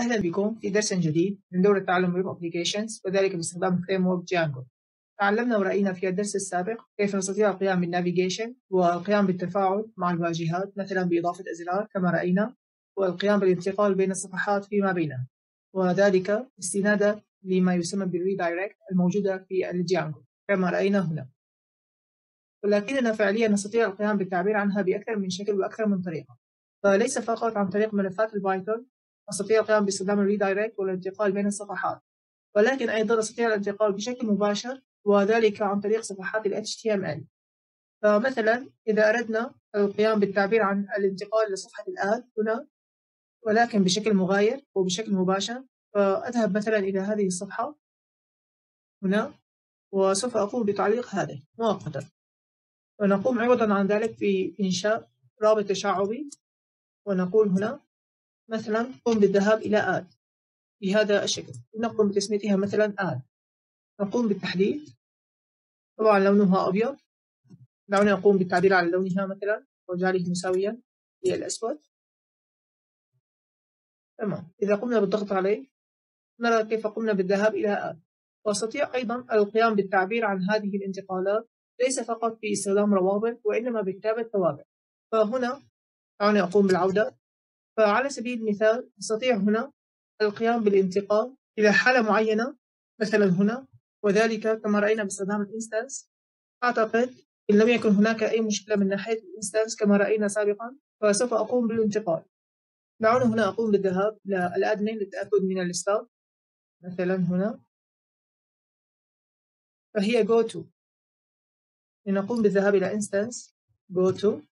أهلا بكم في درس جديد من دورة تعلم web applications وذلك باستخدام framework Django. تعلمنا ورأينا في الدرس السابق كيف نستطيع القيام بال navigation والقيام بالتفاعل مع الواجهات مثلا بإضافة أزرار كما رأينا والقيام بالانتقال بين الصفحات فيما بينها وذلك استنادا لما يسمى بال redirect الموجودة في ال Django كما رأينا هنا. ولكننا فعليا نستطيع القيام بالتعبير عنها بأكثر من شكل وأكثر من طريقة. فليس فقط عن طريق ملفات ال Python أستطيع القيام باستخدام ال redirect والانتقال بين الصفحات. ولكن أيضا أستطيع الانتقال بشكل مباشر وذلك عن طريق صفحات ال HTML فمثلا إذا أردنا القيام بالتعبير عن الانتقال لصفحة ال add هنا ولكن بشكل مغاير وبشكل مباشر فأذهب مثلا إلى هذه الصفحة هنا وسوف أقوم بتعليق هذا مؤقتا. ونقوم عوضا عن ذلك بإنشاء رابط تشعبي ونقول هنا مثلا قم بالذهاب إلى آد بهذا الشكل. نقوم بتسميتها مثلا آد نقوم بالتحديد طبعا لونها أبيض. دعوني أقوم بالتعبير على لونها مثلا. وجعله مساويا للأسود. تمام. إذا قمنا بالضغط عليه نرى كيف قمنا بالذهاب إلى آد وأستطيع أيضا القيام بالتعبير عن هذه الانتقالات. ليس فقط باستخدام روابط وإنما بكتابة توابع. فهنا دعوني أقوم بالعودة. فعلى سبيل المثال أستطيع هنا القيام بالانتقال إلى حالة معينة مثلا هنا وذلك كما رأينا باستخدام ال instance. أعتقد إن لم يكن هناك أي مشكلة من ناحية ال instance كما رأينا سابقا فسوف أقوم بالانتقال. دعونا هنا أقوم بالذهاب إلى ال admin للتأكد من ال start مثلا هنا. فهي go to. لنقوم بالذهاب إلى instance go to.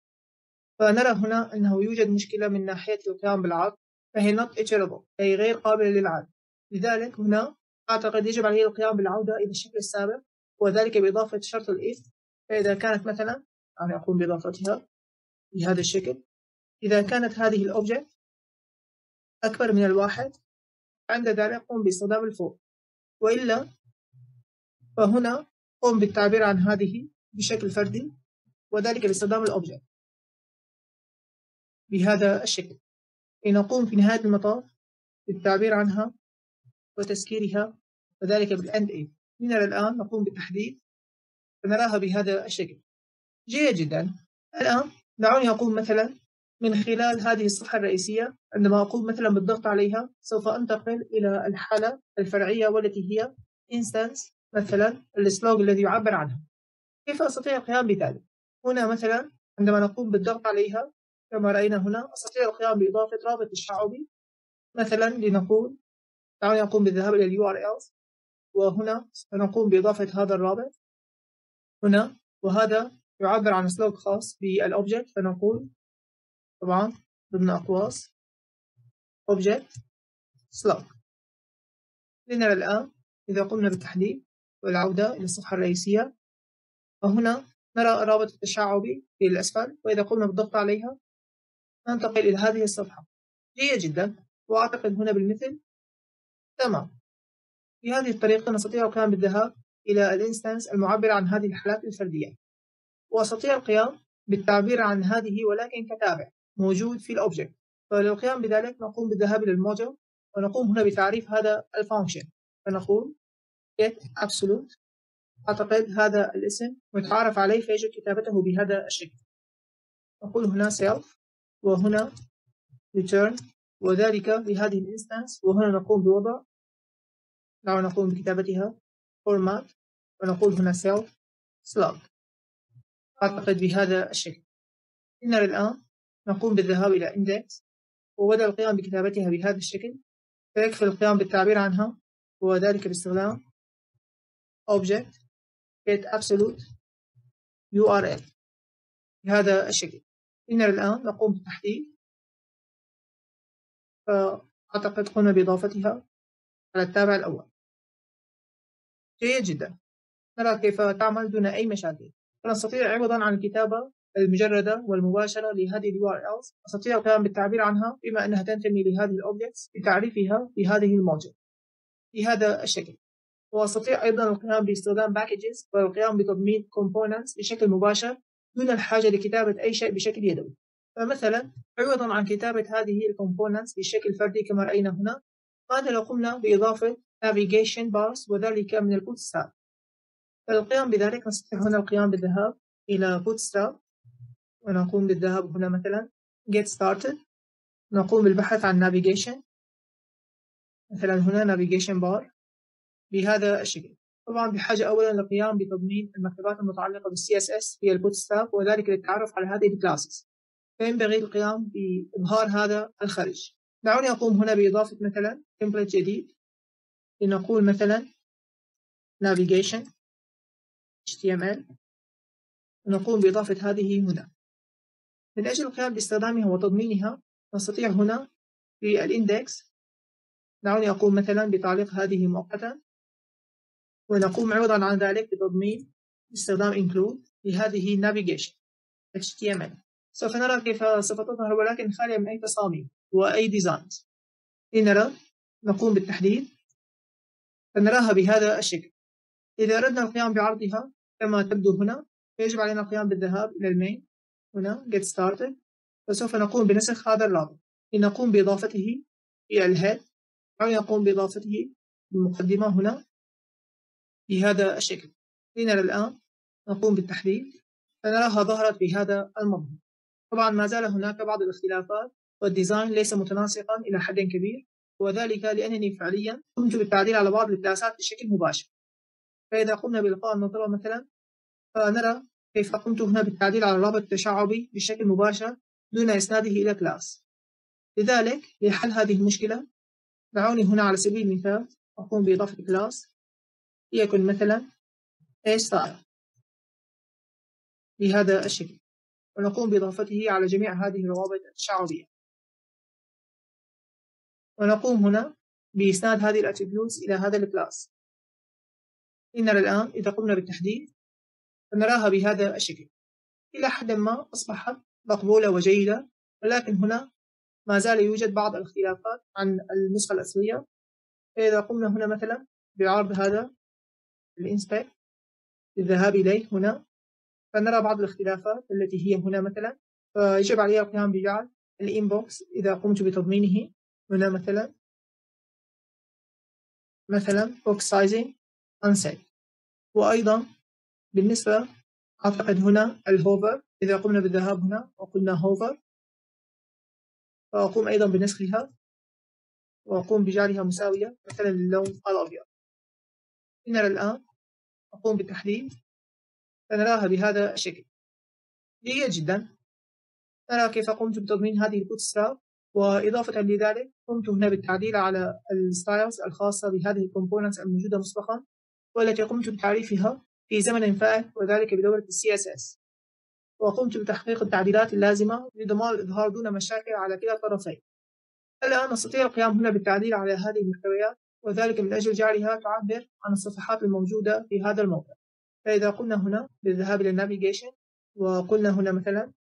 فنرى هنا أنه يوجد مشكلة من ناحية القيام بالعرض فهي not iterable أي غير قابلة للعرض لذلك هنا أعتقد يجب عليه القيام بالعودة إلى الشكل السابق وذلك بإضافة شرط الإف. فإذا كانت مثلا أنا أقوم بإضافتها بهذا الشكل إذا كانت هذه الأوبجكت أكبر من الواحد عند ذلك قم باستخدام الفوق وإلا فهنا قم بالتعبير عن هذه بشكل فردي وذلك باستخدام الأوبجكت بهذا الشكل. لنقوم في نهاية المطاف بالتعبير عنها وتسكيرها وذلك بالأند إيه من الآن نقوم بالتحديد فنراها بهذا الشكل. جيد جدا. الآن دعوني أقوم مثلا من خلال هذه الصفحة الرئيسية عندما أقوم مثلا بالضغط عليها سوف أنتقل إلى الحالة الفرعية والتي هي instance مثلا السلوج الذي يعبر عنها. كيف أستطيع القيام بذلك؟ هنا مثلا عندما نقوم بالضغط عليها كما رأينا هنا أستطيع القيام بإضافة رابط تشعبي مثلا لنقول دعوني أقوم بالذهاب إلى ال وهنا سنقوم بإضافة هذا الرابط. هنا وهذا يعبر عن سلوك خاص بالأوبجكت فنقول طبعا ضمن أقواس object slug لنرى الآن إذا قمنا بالتحديد والعودة إلى الصفحة الرئيسية. فهنا نرى الرابط التشعبي في الأسفل وإذا قمنا بالضغط عليها ننتقل إلى هذه الصفحة. جيد جدا. وأعتقد هنا بالمثل. تمام. بهذه الطريقة نستطيع القيام بالذهاب إلى ال instance المعبر عن هذه الحالات الفردية. وأستطيع القيام بالتعبير عن هذه ولكن كتابع موجود في ال object فللقيام بذلك نقوم بالذهاب إلى الموديل ونقوم هنا بتعريف هذا ال function فنقول get absolute. أعتقد هذا الاسم متعارف عليه فيجب كتابته بهذا الشكل. نقول هنا self. وهنا return وذلك لهذه الانستانس وهنا نقوم بوضع أو نقوم بكتابتها format ونقول هنا self slug. أعتقد بهذا الشكل. إننا الآن نقوم بالذهاب إلى index وبدأ القيام بكتابتها بهذا الشكل. فيكفي القيام بالتعبير عنها وذلك باستخدام object get absolute URL. بهذا الشكل. إننا الآن نقوم بالتحديد فأعتقد قمنا بإضافتها على التابع الأول. جيد جدا. نرى كيف تعمل دون أي مشاكل. فنستطيع عوضا عن الكتابة المجردة والمباشرة لهذه ال URLs أستطيع القيام بالتعبير عنها بما أنها تنتمي لهذه الأوبجكتس بتعريفها بهذه الموجة. بهذا الشكل. وأستطيع أيضا القيام باستخدام packages والقيام بتضمين components بشكل مباشر. دون الحاجة لكتابة أي شيء بشكل يدوي. فمثلا عوضا عن كتابة هذه ال components بشكل فردي كما رأينا هنا ماذا لو قمنا بإضافة navigation bars وذلك من ال Bootstrap فالقيام بذلك نستطيع هنا القيام بالذهاب إلى bootstrap ونقوم بالذهاب هنا مثلا get started. نقوم بالبحث عن navigation. مثلا هنا navigation bar. بهذا الشكل. طبعا بحاجة أولا للقيام بتضمين المكتبات المتعلقة بال CSS في ال Bootstrap وذلك للتعرف على هذه ال classes فينبغي القيام بإظهار هذا الخارج دعوني أقوم هنا بإضافة مثلا template جديد. لنقول مثلا navigation HTML. ونقوم بإضافة هذه هنا. من أجل القيام باستخدامها وتضمينها نستطيع هنا في ال index دعوني أقوم مثلا بتعليق هذه مؤقتا. ونقوم عوضا عن ذلك بتضمين باستخدام include لهذه navigation HTML. سوف نرى كيف سوف تظهر ولكن خالية من أي تصاميم وأي designs لنرى نقوم بالتحديد. فنراها بهذا الشكل. إذا أردنا القيام بعرضها كما تبدو هنا فيجب علينا القيام بالذهاب إلى ال main. هنا get started. فسوف نقوم بنسخ هذا الرابط. لنقوم بإضافته إلى الهيد أو نقوم بإضافته بالمقدمة هنا. بهذا الشكل. لنرى الآن نقوم بالتحديد فنراها ظهرت بهذا المظهر. طبعا ما زال هناك بعض الاختلافات والديزاين ليس متناسقا إلى حد كبير وذلك لأنني فعليا قمت بالتعديل على بعض الكلاسات بشكل مباشر. فإذا قمنا بإلقاء النظرة مثلا فنرى كيف قمت هنا بالتعديل على الرابط التشعبي بشكل مباشر دون إسناده إلى class. لذلك لحل هذه المشكلة دعوني هنا على سبيل المثال أقوم بإضافة class. ليكن مثلا style بهذا الشكل؟ ونقوم بإضافته على جميع هذه الروابط التشعبية ونقوم هنا بإسناد هذه ال attributes إلى هذا ال class إننا الآن إذا قمنا بالتحديد فنراها بهذا الشكل. إلى حد ما أصبحت مقبولة وجيدة ولكن هنا ما زال يوجد بعض الاختلافات عن النسخة الأصلية. فإذا قمنا هنا مثلا بعرض هذا الإنسبكت للذهاب إليه هنا. فنرى بعض الاختلافات التي هي هنا مثلا. فيجب علي القيام بجعل الإنبوكس إذا قمت بتضمينه. هنا مثلا. مثلا box sizing unset وأيضا بالنسبة أعتقد هنا الهوفر. إذا قمنا بالذهاب هنا وقلنا هوفر. فأقوم أيضا بنسخها. وأقوم بجعلها مساوية مثلا للون الأبيض. إننا الآن أقوم بالتحديد فنراها بهذا الشكل. جيد جدا. نرى كيف قمت بتضمين هذه البوتستراب وإضافة لذلك قمت هنا بالتعديل على ال styles الخاصة بهذه ال components الموجودة مسبقا والتي قمت بتعريفها في زمن فائت وذلك بدورة ال CSS وقمت بتحقيق التعديلات اللازمة لضمان الإظهار دون مشاكل على كلا الطرفين. الآن نستطيع القيام هنا بالتعديل على هذه المحتويات. وذلك من أجل جعلها تعبر عن الصفحات الموجودة في هذا الموقع. فإذا قلنا هنا بالذهاب إلى ال navigation وقلنا هنا مثلا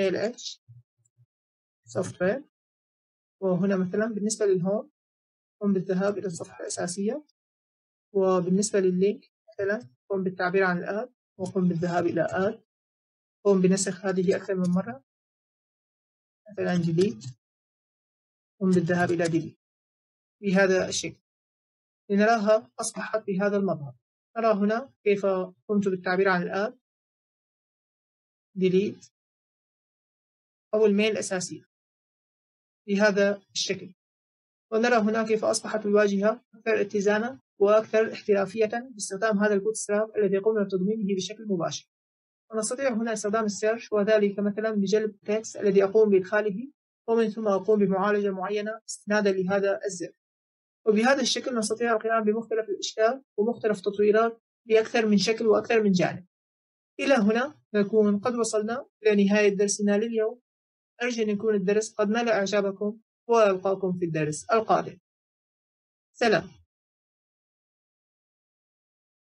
LH software وهنا مثلا بالنسبة للهوم قم بالذهاب إلى الصفحة الأساسية. وبالنسبة لللينك مثلا قم بالتعبير عن الآد وقم بالذهاب إلى آد قم بنسخ هذه أكثر من مرة. مثلا delete. قم بالذهاب إلى delete. بهذا الشكل لنراها أصبحت بهذا المظهر. نرى هنا كيف قمت بالتعبير عن ال add delete. أو الميل الأساسية بهذا الشكل. ونرى هنا كيف أصبحت الواجهة أكثر اتزانا وأكثر احترافية باستخدام هذا ال Bootstrap الذي قمنا بتضمينه بشكل مباشر. ونستطيع هنا استخدام ال search وذلك مثلا بجلب text الذي أقوم بإدخاله. ومن ثم أقوم بمعالجة معينة استنادا لهذا الزر. وبهذا الشكل نستطيع القيام بمختلف الأشكال ومختلف التطويرات بأكثر من شكل وأكثر من جانب. إلى هنا نكون قد وصلنا إلى نهاية درسنا لليوم. أرجو أن يكون الدرس قد نال إعجابكم وألقاكم في الدرس القادم. سلام.